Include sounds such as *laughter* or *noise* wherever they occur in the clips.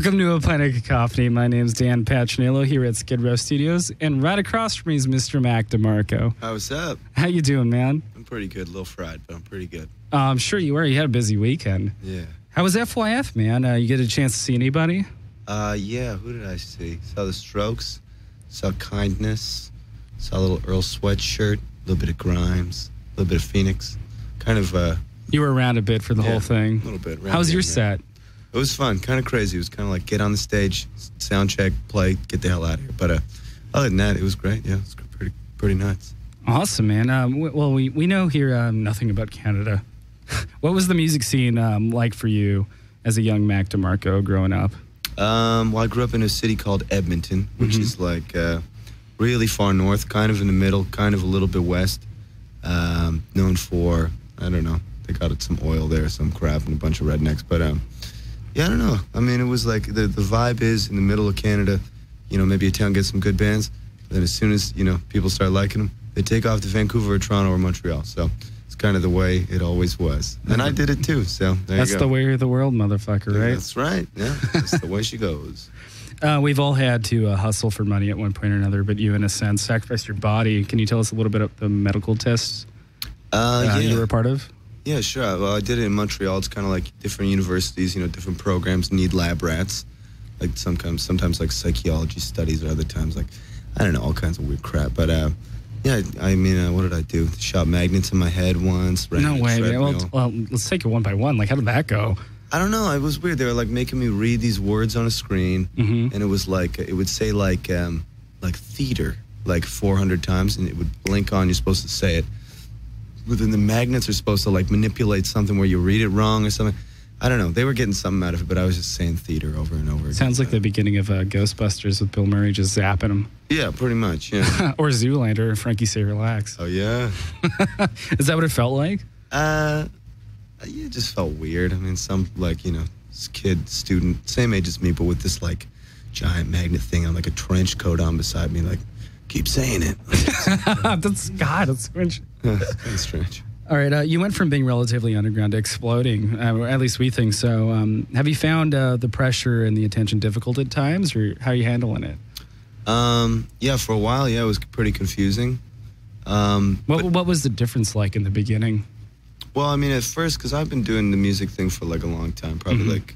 Welcome to a Pint of Cacophony. My name's Dan Pachinillo here at Skid Row Studios, and right across from me is Mr. Mac DeMarco. How's up? How you doing, man? I'm pretty good. A little fried, but I'm pretty good. Uh, I'm sure you were. You had a busy weekend. Yeah. How was FYF, man? Uh, you get a chance to see anybody? Uh, yeah. Who did I see? Saw the Strokes. Saw Kindness. Saw a little Earl Sweatshirt. A little bit of Grimes. A little bit of Phoenix. Kind of uh, You were around a bit for the Yeah, whole thing. a little bit. How was your set? It was fun. Kind of crazy. It was kind of like get on the stage, sound check, play, get the hell out of here. But uh, other than that, it was great. Yeah, it was pretty pretty nuts. Awesome, man. Um, w- well, we, we know here um, nothing about Canada. *laughs* what was the music scene um, like for you as a young Mac DeMarco growing up? Um, well, I grew up in a city called Edmonton, which Mhm. is like uh, really far north, kind of in the middle, kind of a little bit west. Um, known for, I don't know, they got it some oil there, some crap, and a bunch of rednecks. But um, yeah, I don't know. I mean, it was like the the vibe is in the middle of Canada. You know, maybe a town gets some good bands. Then as soon as you know people start liking them, they take off to Vancouver or Toronto or Montreal. So it's kind of the way it always was, and I did it too. So there That's you go. the way of the world, motherfucker, right? That's right. Yeah, that's the way she goes. *laughs* Uh, we've all had to uh, hustle for money at one point or another, but you, in a sense, sacrificed your body. Can you tell us a little bit about the medical tests Uh, uh, yeah. you were a part of? Yeah, sure. Well, I did it in Montreal. It's kind of like different universities, you know, different programs need lab rats. Like sometimes, sometimes like psychology studies, or other times like I don't know, all kinds of weird crap. But uh, yeah, I mean, uh, what did I do? Shot magnets in my head once. ran No a way. Man. Well, treadmill. well, let's take it one by one. Like, how did that go? I don't know. It was weird. They were like making me read these words on a screen, Mhm. and it was like it would say like um, like theater like 400 times, and it would blink on. You're supposed to say it. Then the magnets are supposed to like manipulate something where you read it wrong or something. I don't know. They were getting something out of it, but I was just saying theater over and over. again. Sounds like the beginning of uh, Ghostbusters with Bill Murray just zapping them. yeah, pretty much. Yeah. *laughs* or Zoolander, and Frankie Say Relax. oh yeah. *laughs* Is that what it felt like? Uh, yeah, it just felt weird. I mean, some like you know, kid, student, same age as me, but with this like giant magnet thing on, like a trench coat on beside me, like keep saying it. *laughs* that's God. That's strange. It's kind of strange. All right, uh, you went from being relatively underground to exploding. Uh, at least we think so. Um, have you found uh, the pressure and the attention difficult at times, or how are you handling it? Um, yeah, for a while, yeah, it was pretty confusing. Um, What, but- what was the difference like in the beginning? well, I mean, at first, because I've been doing the music thing for like a long time, probably Mhm. like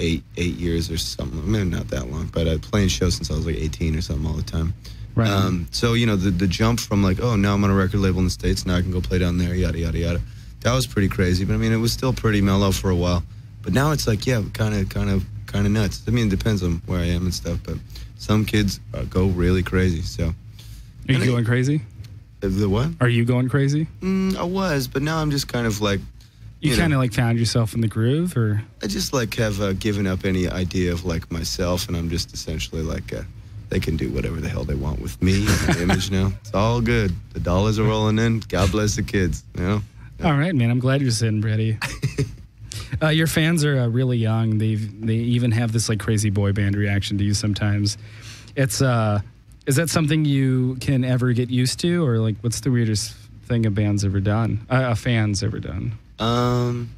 eight eight years or something. I mean, not that long, but I've playing shows since I was like 18 or something all the time. Right. Um, so you know the the jump from like oh now I'm on a record label in the states now I can go play down there yada yada yada. That was pretty crazy but I mean it was still pretty mellow for a while. But now it's like yeah kind of kind of kind of nuts. I mean it depends on where I am and stuff but some kids uh, go really crazy so. Are you and going crazy? Uh, the what? Are you going crazy? mm, I was but now I'm just kind of like You, You kind of like found yourself in the groove, or? I just like have uh, given up any idea of like myself and I'm just essentially like uh, they can do whatever the hell they want with me and my image now *laughs* it's all good the dollars are rolling in God bless the kids you know. all right, man. I'm glad you're sitting pretty. *laughs* uh, your fans are uh, really young. They they even have this like crazy boy band reaction to you sometimes. It's uh, is that something you can ever get used to, or like what's the weirdest thing a band's ever done? Uh, a fan's ever done? Um,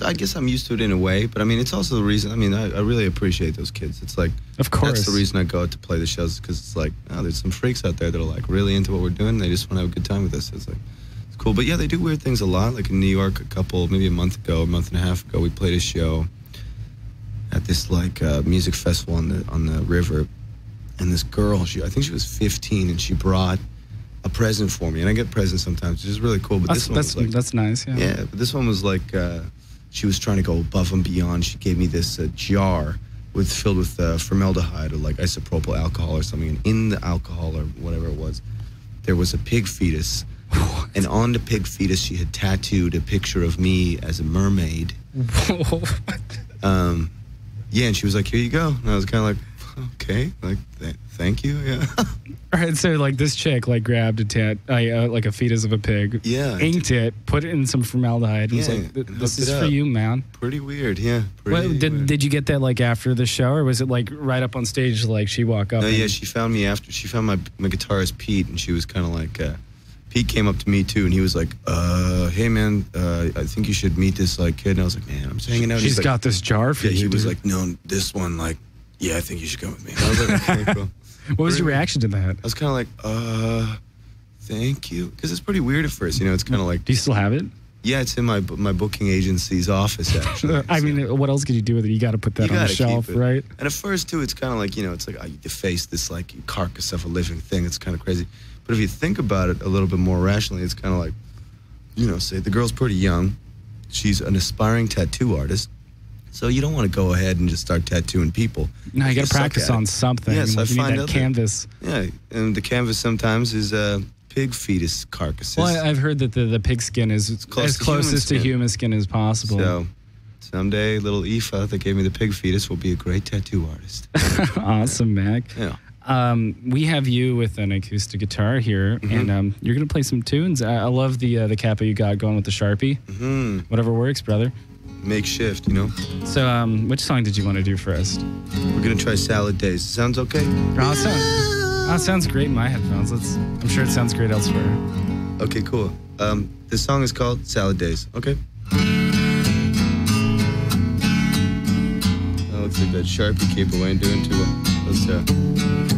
I guess I'm used to it in a way, but I mean, it's also the reason. I mean, I, I really appreciate those kids. It's like Of course. that's the reason I go out to play the shows because it's like, oh, there's some freaks out there that are like really into what we're doing. They just want to have a good time with us. It's like it's cool. But yeah, they do weird things a lot. Like in New York, a couple maybe a month ago, a month and a half ago, we played a show at this like uh, music festival on the on the river, and this girl, she I think she was 15, and she brought a present for me. And I get presents sometimes, which is really cool. But That's this one that's, was like that's nice. Yeah. yeah, but this one was like uh, she was trying to go above and beyond. She gave me this uh, jar with filled with uh, formaldehyde or like isopropyl alcohol or something, and in the alcohol or whatever it was, there was a pig fetus. And on the pig fetus, she had tattooed a picture of me as a mermaid. Um, yeah, and she was like, "Here you go." And I was kind of like, "Okay, like, th- thank you." Yeah, *laughs* All right, so like this chick like grabbed a tat, uh, like a fetus of a pig, Yeah. inked it, put it in some formaldehyde, and was like, "Th- "This is for you, man." pretty weird. Yeah, pretty What, did weird. did you get that like after the show, or was it like right up on stage? Like she walk up? No, yeah, she found me after she found my my guitarist Pete, and she was kind of like, uh, Pete came up to me too, and he was like, uh, "Hey man, uh, I think you should meet this like kid." And I was like, "Man, I'm just hanging out." She's He's like, got this jar for Yeah, you. he was like, "No, this one, like, yeah, I think you should come with me." *laughs* I was like, "Okay, cool." What was your reaction to that? I was kind of like, "Uh, thank you," because it's pretty weird at first. You know, it's kind of like, Do you still have it? yeah, it's in my my booking agency's office actually. *laughs* I So- mean, what else could you do with it? You got to put that You on the shelf, right? And at first, too, it's kind of like, you know, it's like oh, you deface this like carcass of a living thing. It's kind of crazy. But if you think about it a little bit more rationally, it's kind of like, you know, say the girl's pretty young. She's an aspiring tattoo artist. So you don't want to go ahead and just start tattooing people. No, you got to practice at it. on something. Yes, I you need find that out canvas. Yeah, and the canvas sometimes is uh, pig fetus carcasses. Well, I- I've heard that the, the pig skin is close as to human closest to skin. human skin as possible. so someday, little Aoife that gave me the pig fetus will be a great tattoo artist. *laughs* awesome, Mac. yeah. Um, we have you with an acoustic guitar here, Mm-hmm. and um, you're gonna play some tunes. I, I love the uh, the capo you got going with the sharpie. hmm Whatever works, brother. Makeshift, you know. So, um, which song did you want to do first? We're gonna try salad days. Sounds okay? It sounds, oh, it sounds great in my headphones. Let's. I'm sure it sounds great elsewhere. Okay, cool. Um, this song is called Salad Days. Okay. That looks like that Sharpie capo ain't doing too well. Let's uh.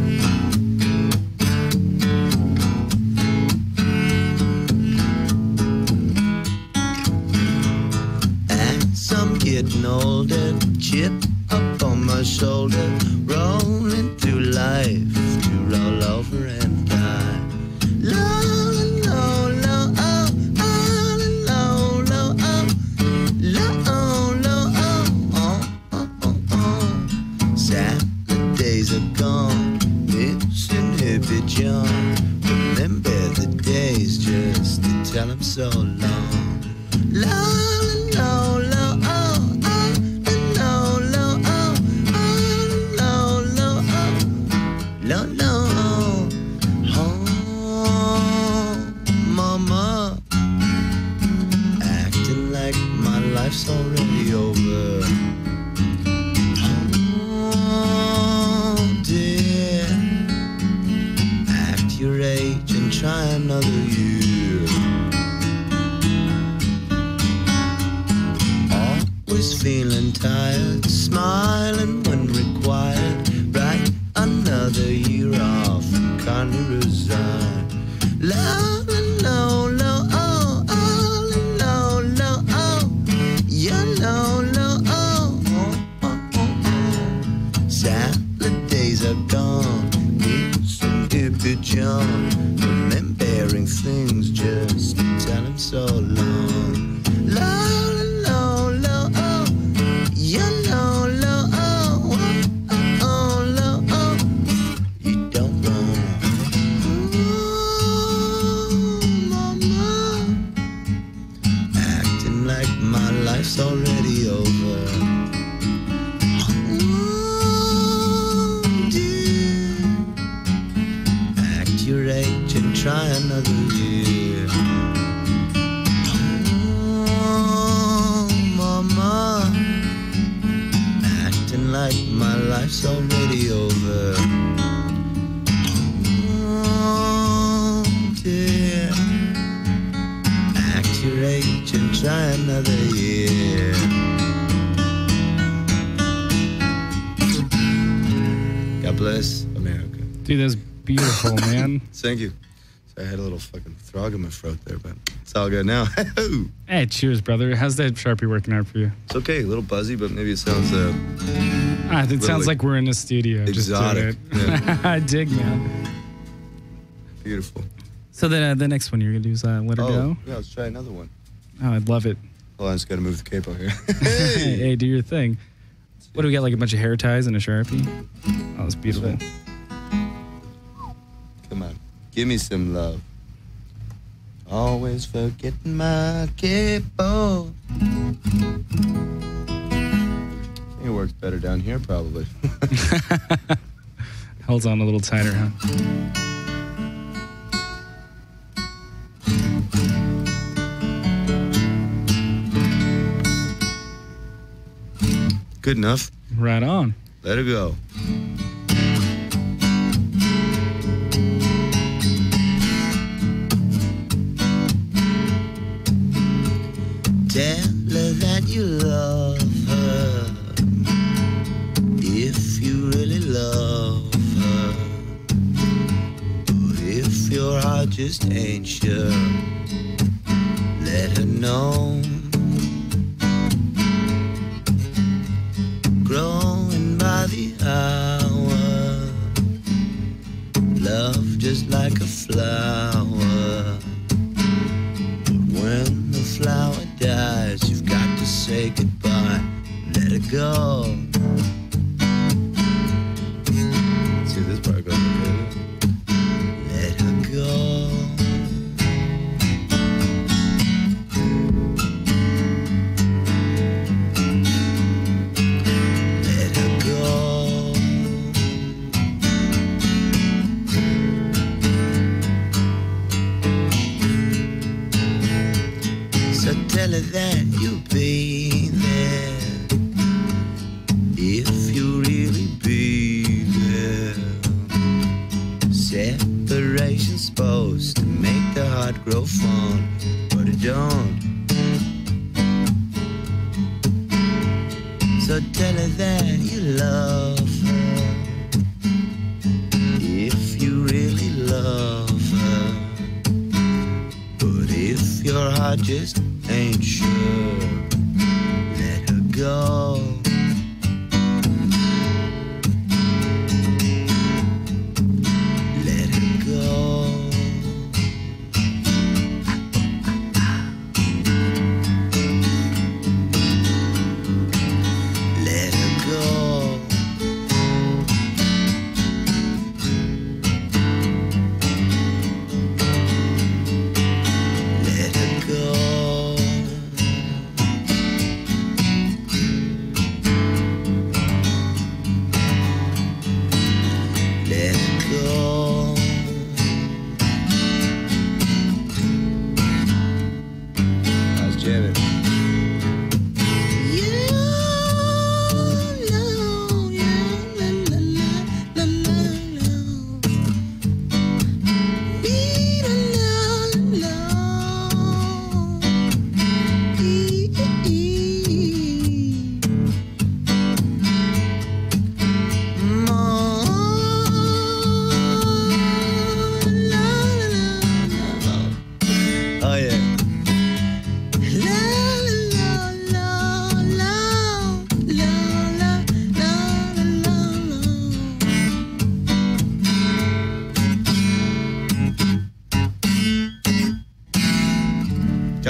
My frog in my throat there, but it's all good now. *laughs* Hey, cheers, brother. How's that sharpie working out for you? It's okay, a little buzzy, but maybe it sounds uh, Ah, it sounds Really like we're in a studio. exotic. It. *laughs* I dig, man. beautiful. So then uh, the next one you're gonna do is uh, let her Oh, go. yeah, let's try another one. Oh, I'd love it. Hold on, I just got to move the capo here. *laughs* Hey, hey, do your thing. What do we got? Like a bunch of hair ties and a sharpie. Oh, that's beautiful. Come on, give me some love. Always forgetting my capo. I think it works better down here, probably. *laughs* Holds on a little tighter, huh? Good enough. Right on. Let it go. Tell her that you love her. If you really love her. But if your heart just ain't sure,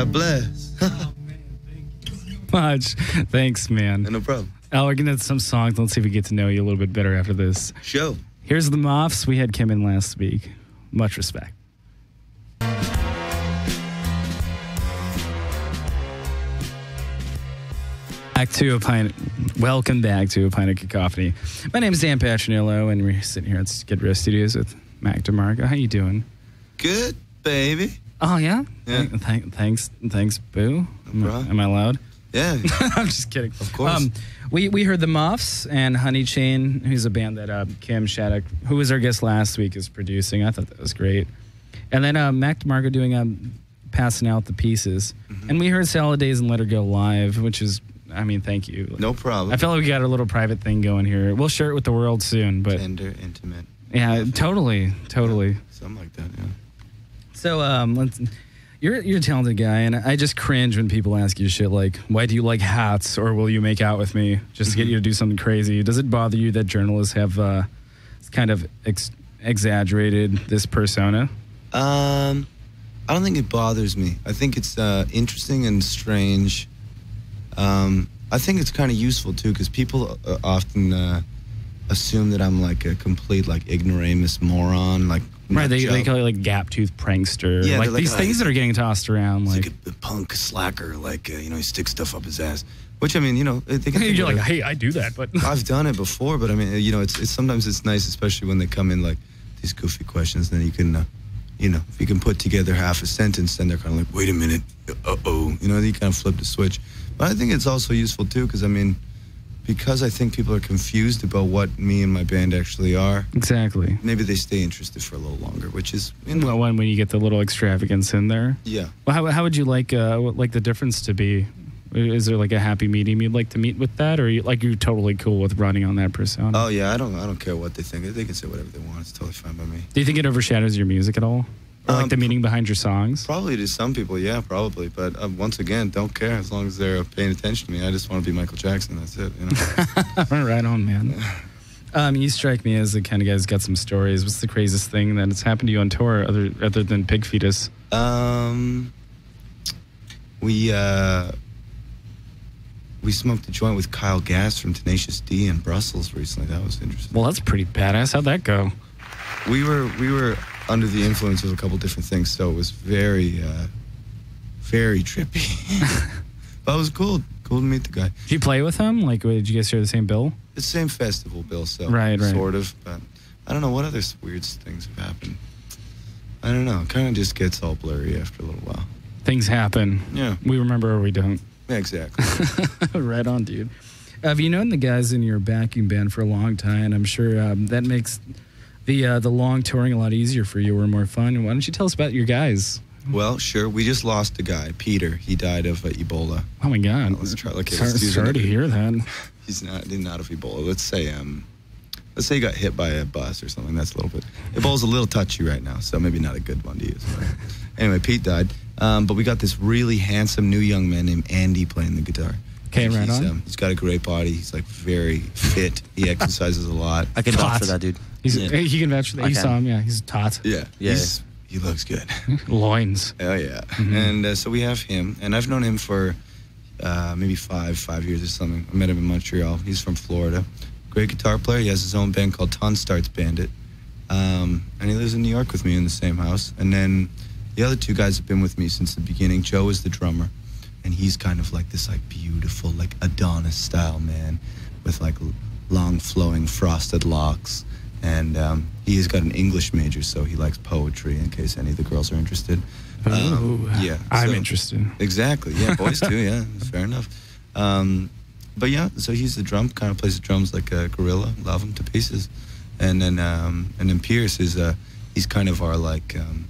God bless. *laughs* Oh, Much. Thanks, man. no problem. Oh, we're gonna some songs. Let's see if we get to know you a little bit better after this. Show. Here's the Muffs. We had Kim in last week. Much respect. Back to a pint. Welcome back to a pint of cacophony. My name is Dan Pachinillo, and we're sitting here at Skid Row Studios with Mac DeMarco. How you doing? Good, baby. Oh yeah. Yeah. Th- th- thanks. Thanks, Boo. Am, I- problem. am I loud? Yeah. *laughs* I'm just kidding. Of course. Um, we we heard the Muffs and Honey Chain, who's a band that uh, Kim Shattuck, who was our guest last week, is producing. I thought that was great. And then uh, Mac DeMarco doing um, passing out the pieces. Mm-hmm. And we heard Salad Days and Let Her Go live, which is, I mean, thank you. No problem. I feel like we got a little private thing going here. We'll share it with the world soon, but Tender, intimate. yeah, totally, totally. Something like that, yeah. So um, let's. You're you're a talented guy, and I just cringe when people ask you shit like, "Why do you like hats?" or "Will you make out with me?" just to get you to do something crazy. Does it bother you that journalists have uh, kind of ex- exaggerated this persona? Um, I don't think it bothers me. I think it's uh, interesting and strange. Um, I think it's kind of useful too because people uh, often uh, assume that I'm like a complete like ignoramus moron, like Right? They, they call it like gap tooth prankster. Yeah, like like, these "Oh, things that are getting tossed around. Like, like a, a punk slacker, like uh, you know, he sticks stuff up his ass. Which I mean, you know, they can think *laughs* you're like, hey, I do that, but *laughs* I've done it before, but I mean, you know, it's, it's sometimes it's nice, especially when they come in like these goofy questions. Then you can, uh, you know, if you can put together half a sentence, then they're kind of like, wait a minute, uh oh, you know, you kind of flip the switch. But I think it's also useful too, because I mean, because I think people are confused about what me and my band actually are. Exactly. Maybe they stay interested for a little longer, which is you know, Well, when when you get the little extravagance in there. yeah. Well, how, how would you like uh, like the difference to be? Is there like a happy medium you'd like to meet with that, or you, like you're totally cool with running on that persona? Oh yeah, I don't I don't care what they think. They can say whatever they want. It's totally fine by me. Do you think it overshadows your music at all, or like Um, the meaning behind your songs? Probably to some people, yeah, probably. But uh, once again, don't care as long as they're paying attention to me. I just want to be Michael Jackson. That's it. You know? *laughs* right on, man. Um, you strike me as the kind of guy who's got some stories. What's the craziest thing that has happened to you on tour, other other than pig fetus? um, we uh, we smoked a joint with Kyle Gass from Tenacious D in Brussels recently. That was interesting. Well, that's pretty badass. How'd that go? we were we were under the influence of a couple different things, so it was very uh, very trippy. *laughs* but it was cool. Cool to meet the guy. Did you play with him? Like, did you guys share the same bill? The same festival, Bill. So Right, right. sort of. But I don't know what other weird things have happened. I don't know. It kind of just gets all blurry after a little while. Things happen. Yeah. We remember or we don't. Yeah, exactly. *laughs* right on, dude. Have you known the guys in your backing band for a long time? I'm sure um, that makes the uh, the long touring a lot easier for you or more fun. Why don't you tell us about your guys? well, sure. We just lost a guy, Peter. He died of uh, Ebola. Oh my God! Let's try- okay, sorry, let's sorry to hear that. *laughs* He's not not of Ebola. Let's say um, let's say he got hit by a bus or something. That's a little bit. Ebola's a little touchy right now, so maybe not a good one to use. But *laughs* anyway, Pete died. Um, but we got this really handsome new young man named Andy playing the guitar. Okay, right he's, on. Um, he's got a great body. He's like very fit. He exercises a lot. I can vouch for that, dude. He's, Yeah. He can vouch for that. I You saw him, yeah. He's taut. Yeah, Yeah. He's, he looks good. *laughs* Loins. Oh yeah, Mhm. and uh, so we have him, and I've known him for uh, maybe five, five years or something. I met him in Montreal. He's from Florida. Great guitar player. He has his own band called Tonstartssbandht, um, and he lives in New York with me in the same house. And then the other two guys have been with me since the beginning. Joe is the drummer, and he's kind of like this like beautiful like Adonis style man with like long flowing frosted locks. And um, he's got an English major, so he likes poetry. In case any of the girls are interested. Um, Ooh, yeah, I'm so- interested. Exactly. Yeah, boys too. *laughs* Yeah, fair enough. Um, but yeah, so he's the drum kind of plays the drums like a gorilla. Love him to pieces. And then um, and then Pierce is uh, he's kind of our like um,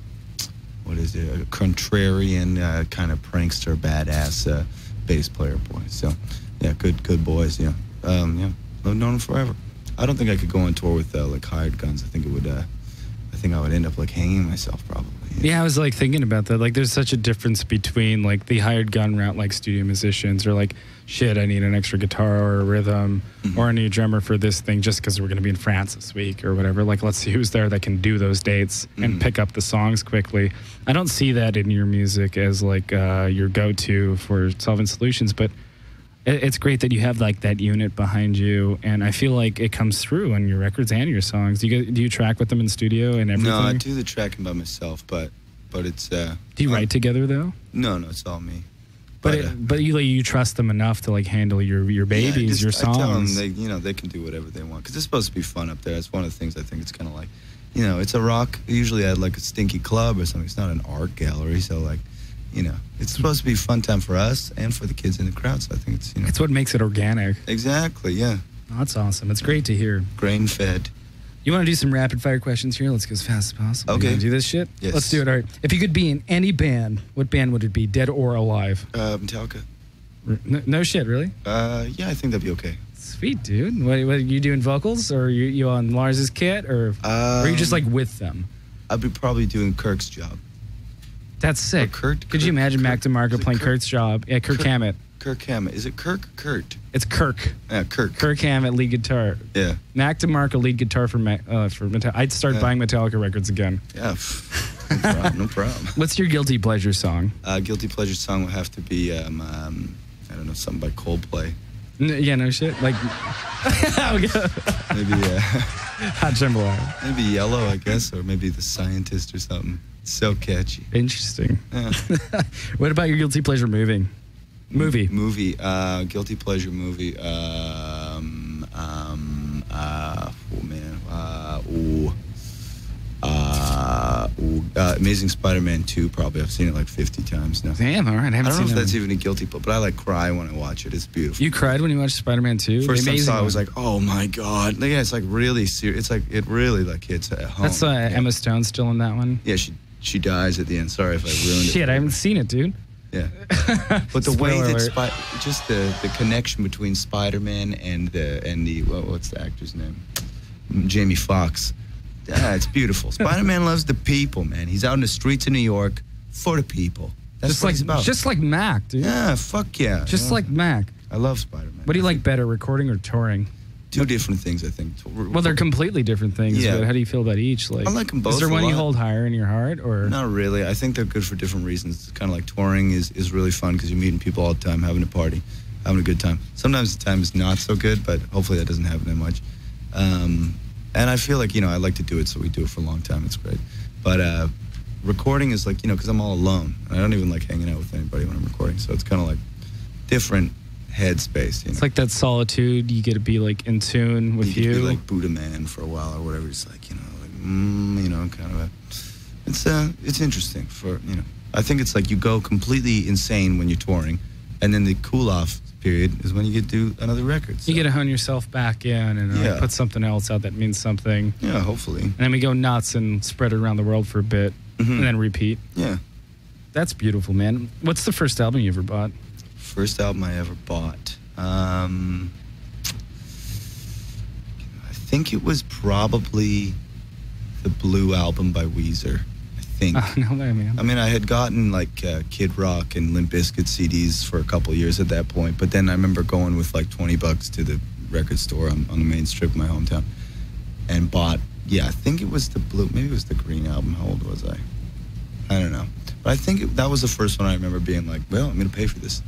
what is it? A contrarian uh, kind of prankster, badass uh, bass player boy. So yeah, good good boys. Yeah, um, yeah. I've known him forever. I don't think I could go on tour with uh, like hired guns. I think it would. Uh, I think I would end up like hanging myself probably. Yeah, I was like thinking about that. Like, there's such a difference between like the hired gun route, like studio musicians, or like, shit, I need an extra guitar or a rhythm, Mhm. or I need a drummer for this thing just because we're going to be in France this week or whatever. Like, let's see who's there that can do those dates and Mhm. pick up the songs quickly. I don't see that in your music as like uh, your go to for solving solutions, but it's great that you have like that unit behind you, and I feel like it comes through on your records and your songs. Do you get, do you track with them in studio and everything? No, I do the tracking by myself, but but it's uh Do you um, write together though? No, no, it's all me. But But, it, uh, but you like you trust them enough to like handle your your yeah, babies, just- your I tell 'em songs. they, you know, they can do whatever they want because it's supposed to be fun up there. That's one of the things I think it's kind of like, you know, it's a rock. Usually at like a stinky club or something. It's not an art gallery, so like, you know, it's supposed to be a fun time for us and for the kids in the crowd. So I think it's you know it's what makes it organic. exactly yeah, Oh, that's awesome. It's great to hear. grain fed. You want to do some rapid fire questions here? Let's go as fast as possible. Okay. do this shit. Yes. Let's do it. All right. If you could be in any band, what band would it be? Dead or alive? Uh, Metallica. No, no shit, really. Uh, yeah, I think that'd be okay. Sweet dude. What, what are you doing vocals or you you on Lars's kit or, or are you just Um, like with them? I'd be probably doing Kirk's job. That's sick. Kurt- Could you imagine Kurt- Mac DeMarco playing Kurt? Kurt's job? Yeah, Kirk Kurt- Hammett. Kirk Hammett. Is it Kirk? or Kurt. It's Kirk. Yeah, Kirk. Kirk Hammett lead guitar. Yeah. Mac DeMarco lead guitar for Ma- uh, for Metallica. I'd start Yeah. buying Metallica records again. Yeah. No problem. No problem. *laughs* What's your guilty pleasure song? Uh, guilty pleasure song would have to be um, um, I don't know something by Coldplay. N- yeah, no shit. Like *laughs* Maybe uh, Hot Jambalaya. maybe Yellow, I guess, or maybe The Scientist or something. So catchy. Interesting. Yeah. *laughs* what about your guilty pleasure moving? Movie. Movie. Uh, guilty pleasure movie. Um, um, uh, oh man. Uh, ooh. Uh, Uh, Amazing Spider-Man 2, probably. I've seen it like 50 times now. Damn, all right. I haven't I don't know if that's one. even a guilty but I like cry when I watch it. It's beautiful. You cried when you watched Spider-Man 2? First time I saw it, I was like, oh my god. Like, yeah, it's like really serious. It's like it really like hits at home. That's uh, yeah. Emma Stone still in that one. Yeah, she she dies at the end. Sorry if I ruined it. Shit, I haven't seen it, dude. Yeah. *laughs* But the way Spoiler that alert. Spi- just the, the connection between Spider-Man and the and the what, what's the actor's name? Jamie Foxx. Yeah, it's beautiful. *laughs* Spider-Man loves the people, man. He's out in the streets of New York for the people. That's just what like he's about. just like Mac, dude. yeah, fuck yeah. Just Yeah. like Mac. I love Spider-Man. What do you like better, recording or touring? Two different things, I think. Well, they're completely different things. Yeah. But how do you feel about each? Like, I like 'em both Is there one you hold higher in your heart, or Not really. I think they're good for different reasons. It's kind of like touring is, is really fun because you're meeting people all the time, having a party, having a good time. Sometimes the time is not so good, but hopefully that doesn't happen that much. Um, and I feel like, you know, I like to do it, so we do it for a long time. It's great. But uh, recording is like, you know, because I'm all alone. I don't even like hanging out with anybody when I'm recording. So it's kind of like different headspace, you know. it's like that solitude? You get to be like in tune with you. you. be like Buddha man for a while or whatever. It's like you know, like mm, you know, kind of a. It's uh, it's interesting for you know. I think it's like you go completely insane when you're touring, and then the cool off period is when you get to do another record. So, you get to hone yourself back in and Yeah. put something else out that means something. yeah, hopefully, And then we go nuts and spread it around the world for a bit, Mhm. and then repeat. yeah. That's beautiful, man. What's the first album you ever bought? First album I ever bought. Um, I think it was probably the Blue album by Weezer. I think. Oh, *laughs* no way, man. I mean, I had gotten like uh, Kid Rock and Limp Bizkit CDs for a couple years at that point, but then I remember going with like 20 bucks to the record store on, on the main strip of my hometown and bought, yeah, I think it was the blue, maybe it was the green album. How old was I? I don't know. But I think it, that was the first one I remember being like, well, I'm going to pay for this.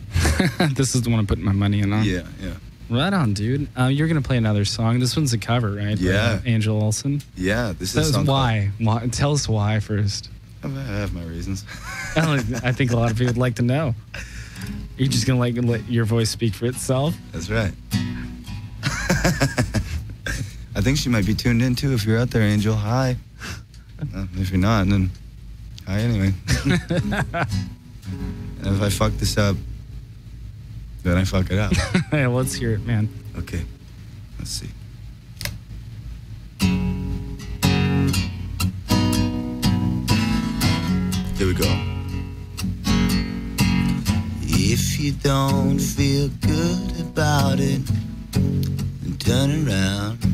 *laughs* this is the one I'm putting my money in on. Yeah, yeah. Right on, dude. Uh, you're gonna play another song. This one's a cover, right? Yeah. Angel Olsen. Yeah, this That is why. why. Tell us why first. I have my reasons. I *laughs* I think a lot of people would like to know. *laughs* You're just gonna like let your voice speak for itself. That's right. I think she might be tuned in too. If you're out there, Angel, hi. Uh, if you're not, then hi anyway. and *laughs* if I fuck this up, then I fuck it up. *laughs* yeah, let's hear it, man. Okay, let's see. Here we go. If you don't feel good about it, then turn around.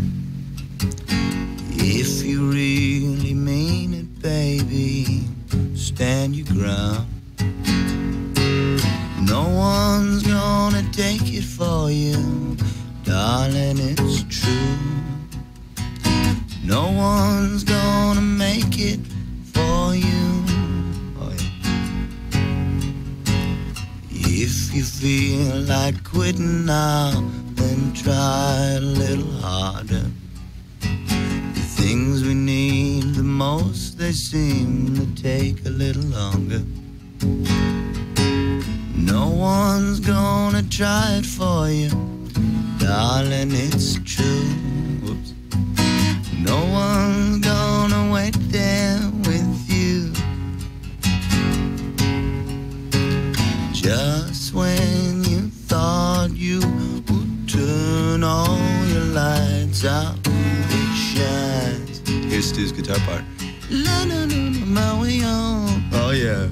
Quitting now, then try a little harder. The things we need the most, they seem to take a little longer. No one's gonna try it for you, darling, it's true. Whoops. No one's Here's Stu's guitar part. My way on. Oh yeah.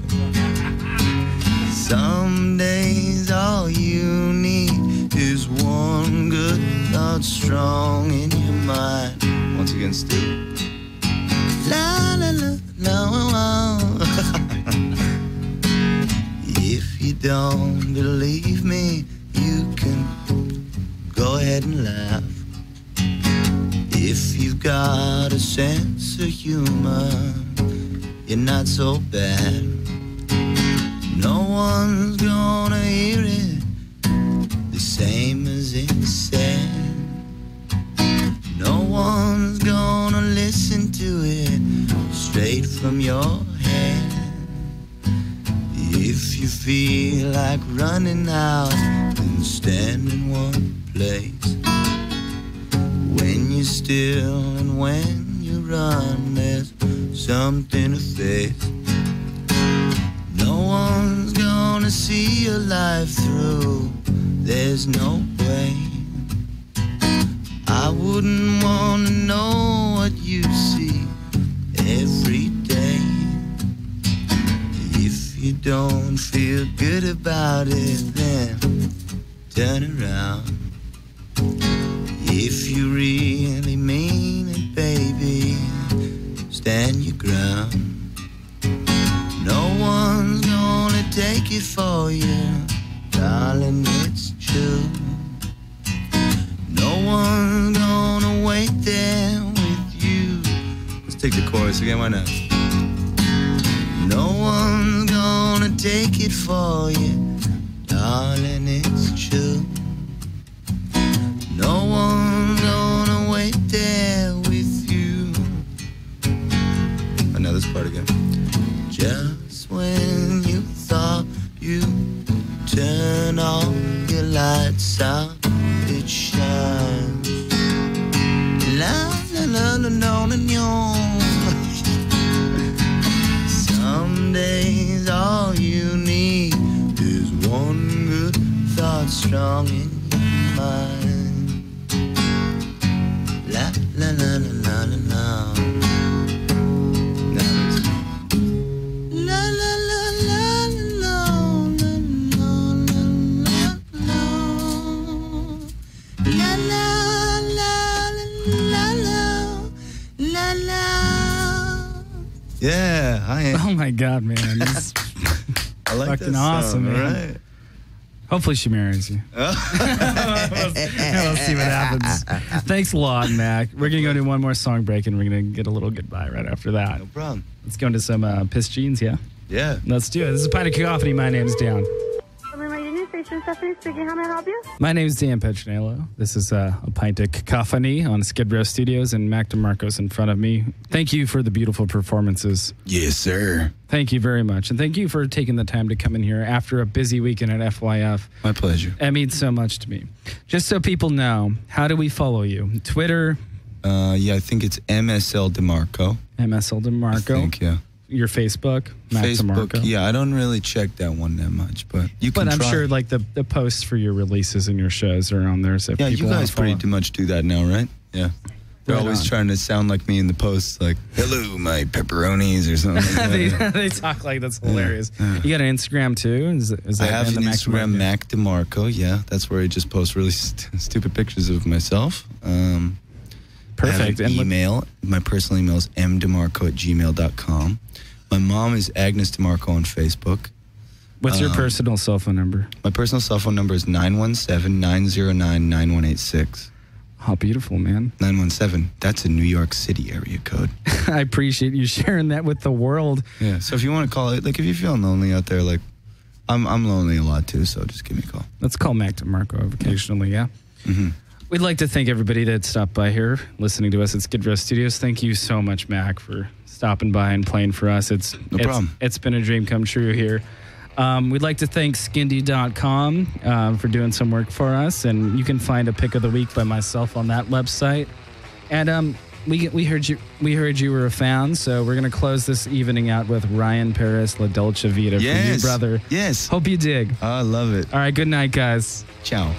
Some days all you need is one good thought strong in your mind. Once again, Stu. La la la, no, no. *laughs* if you don't believe me, you can go ahead and laugh. Got a sense of humor, you're not so bad. No one's gonna hear it the same as it's said. No one's gonna listen to it straight from your head. If you feel like running out, then stand in one place. You're still and when you run, there's something to face. No one's gonna see your life through. There's no way. I wouldn't wanna know what you see every day. If you don't feel good about it, then turn around. If you really mean it, baby, stand your ground. No one's gonna take it for you, darling, it's true. No one's gonna wait there with you. Let's take the chorus again, why not? No one's gonna take it for you, darling, it's true. No one's Again. Just when you thought you turn all your lights out, it shines. La la la la la la la. Some days all you need is one good thought strong in your mind. God, man. It's I like fucking awesome, man. Right? Hopefully she marries you. *laughs* we'll see what happens. *laughs* Thanks a lot, Mac. We're going to go do one more song break and we're going to get a little goodbye right after that. No problem. Let's go into some uh, Pissed Jeans, yeah? Yeah. Let's do it. This is a Pint of Cacophony. My name's Dan. Summary Radio News Station, Stephanie speaking. How may I help you? My name's Dan Petronello. This is uh, a Pint of Cacophony on Skid Row Studios and Mac DeMarcos in front of me. Thank you for the beautiful performances. Yes, sir. Thank you very much. And thank you for taking the time to come in here after a busy weekend at FYF. My pleasure. That means so much to me. Just so people know, how do we follow you? Twitter, Uh, yeah, I think it's MSL DeMarco. MSL I DeMarco. think, yeah. Your Facebook, Matt Facebook. DeMarco. Yeah, I don't really check that one that much, but you can But I'm try. sure like the, the posts for your releases and your shows are on there. So Yeah, you guys pretty much do that now, right? Yeah. They're Right always on. trying to sound like me in the posts, like "Hello, my pepperonis" or something. Like *laughs* they, that. they talk like that's hilarious. yeah. You got an Instagram too? Is, is I that have an Instagram, DeMarco? Mac DeMarco. Yeah, that's where I just post really st- stupid pictures of myself. Um, I have Perfect. an And email. My personal email is mdemarco at gmail.com. My mom is Agnes DeMarco on Facebook. what's your um, personal cell phone number? My personal cell phone number is 917 909 9186. How beautiful, man. 917. That's a New York City area code. *laughs* I appreciate you sharing that with the world. Yeah. So if you want to call it, like if you're feeling lonely out there, like I'm, I'm lonely a lot too. So just give me a call. Let's call Mac DeMarco occasionally, yeah? hmm We'd like to thank everybody that stopped by here listening to us at Skid Row Studios. Thank you so much, Mac, for stopping by and playing for us. It's No it's, problem. It's been a dream come true here. Um, we'd like to thank Skindy.com uh, for doing some work for us, and you can find a pick of the week by myself on that website. And um, we we heard you we heard you were a fan, so we're gonna close this evening out with Ryan Paris La Dolce Vita for you, Yes. brother. Yes. Hope you dig. I love it. All right, good night, guys. Ciao.